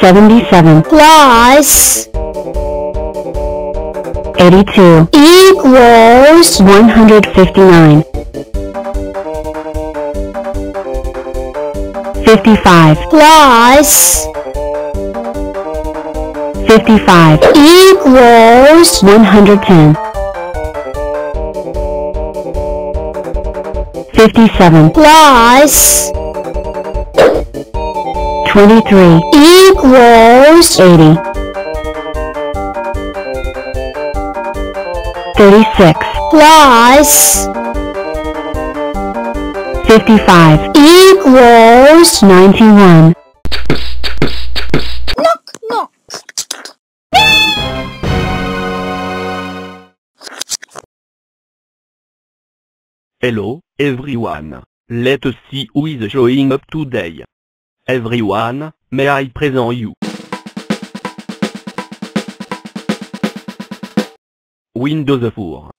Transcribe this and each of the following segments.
77 plus 82 equals 159 55 plus 55 equals 110 57 plus 23 equals 80 36 plus 55 equals 91 knock knock Hello, everyone. Let's see who is showing up today. Everyone, may I present you? Windows 4.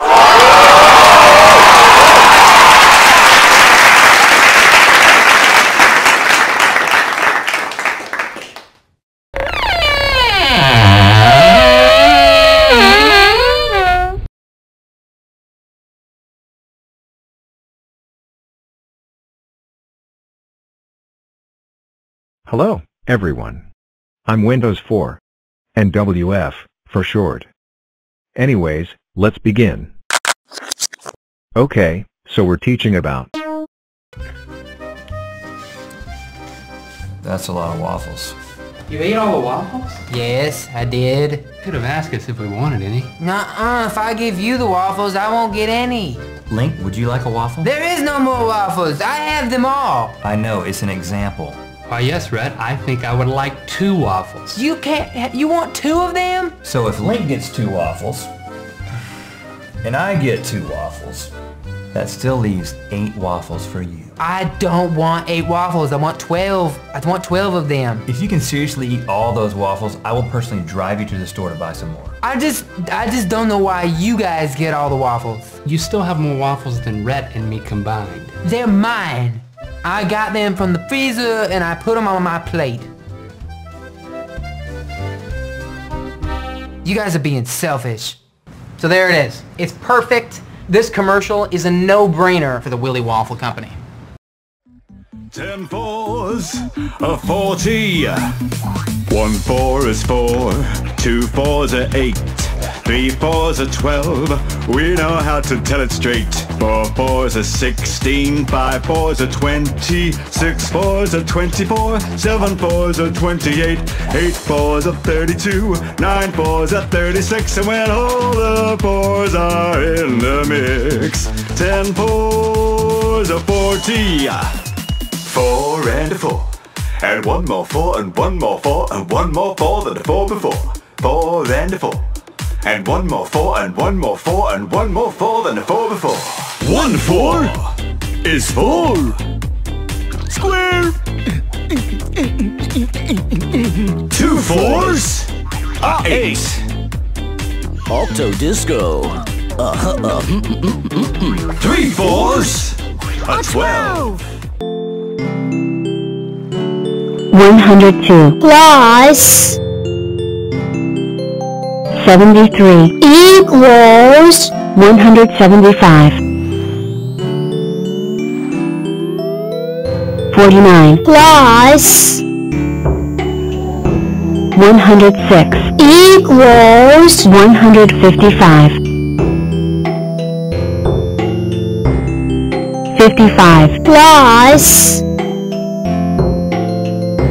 Hello, everyone. I'm Windows 4. And WF, for short. Anyways, let's begin. Okay, so we're teaching about That's a lot of waffles. You ate all the waffles? Yes, I did. Could have asked us if we wanted any. Nuh-uh, if I give you the waffles, I won't get any. Link, would you like a waffle? There is no more waffles. I have them all. I know, it's an example. Why yes, Rhett, I think I would like two waffles. You can't, you want two of them? So if Link gets two waffles, and I get two waffles, that still leaves eight waffles for you. I don't want eight waffles. I want 12. I want 12 of them. If you can seriously eat all those waffles, I will personally drive you to the store to buy some more. I just, I just don't know why you guys get all the waffles. You still have more waffles than Rhett and me combined. They're mine. I got them from the freezer and I put them on my plate. You guys are being selfish. So there it is. It's perfect. This commercial is a no-brainer for the Willy Waffle Company. Ten fours, a forty. One four is four, two fours are eight, three fours are twelve. We know how to tell it straight. Four fours are sixteen, five fours are twenty, six fours are twenty-four, seven fours are twenty-eight, eight fours are thirty-two, nine fours are thirty-six, and when all the fours are in the mix, ten fours are forty. Four and a four. And one more four and one more four and one more four than the four before. Four and a four. And one more four and one more four and one more four than the four before. One four is four. Square. Two fours are eight. Octo Disco. Uh, Three fours are twelve. 102 plus 73 equals 175 49 plus 106 equals 155 55 plus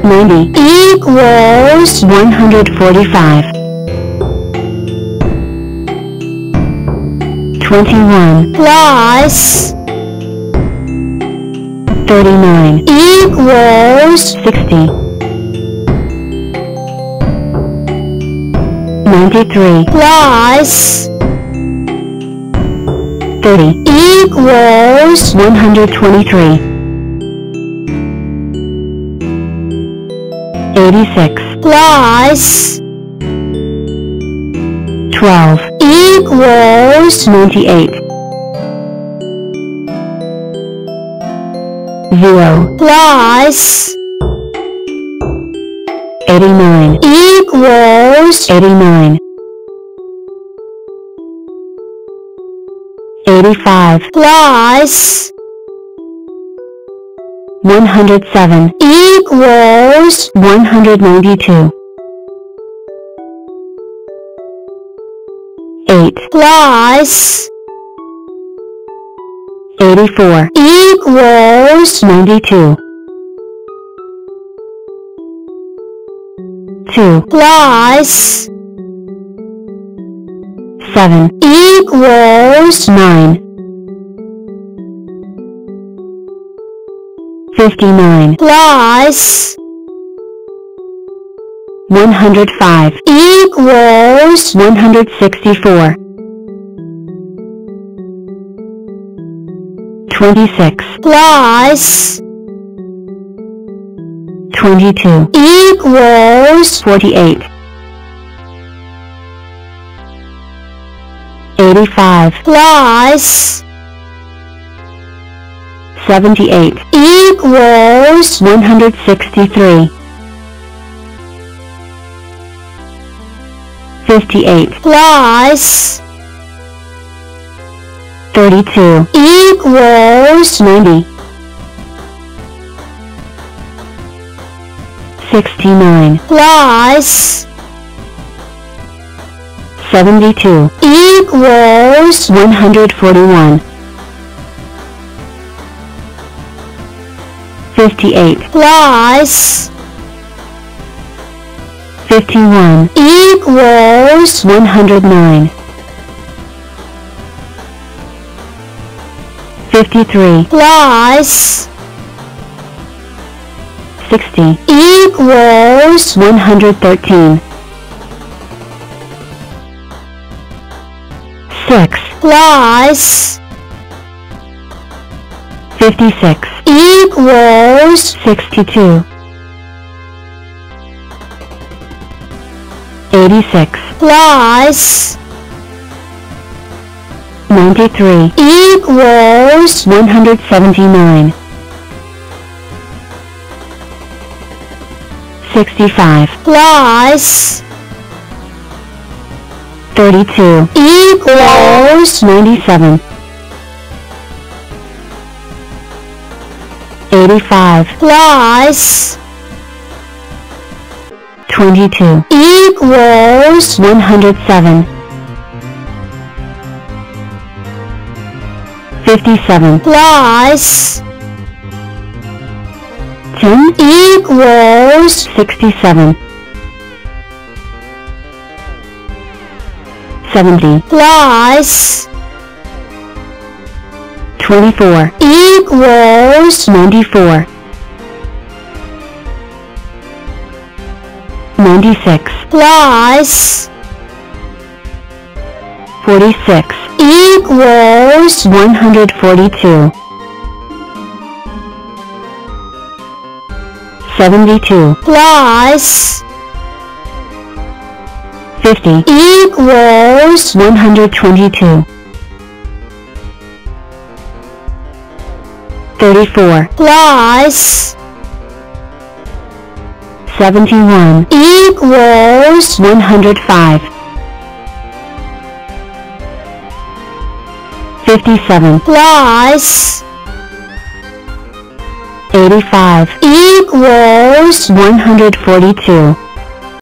90 equals 145 21 plus 39 equals 60 93 plus 30 equals 123 86 plus 12 equals 98 0 plus 89 equals 89 85 plus 107 equals 192 8 plus 84 equals 92 2 plus 7 equals 9 59 plus 105 equals 164 26 plus 22 equals 48 85 plus 78 equals 163 58 plus 32 equals 90 69 plus 72 equals 141 58 plus 51 equals 109 53 plus 60 equals 113 6 plus 56 equals 62 86 plus 93 equals 179 65 plus 32 equals 97 85 plus 22 equals 107 57 plus 10 equals 67 70 plus 24 equals 94 96 plus 46 equals 142 72 plus 50 equals 122 34 plus 71 equals 105 57 plus 85 equals 142